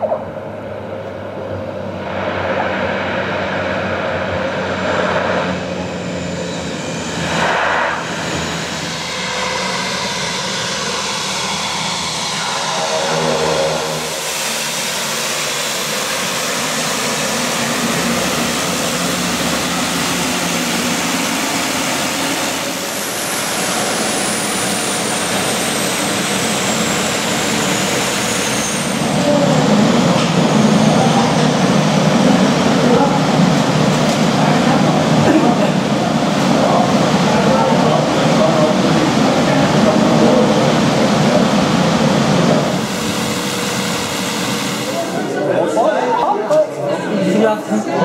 you.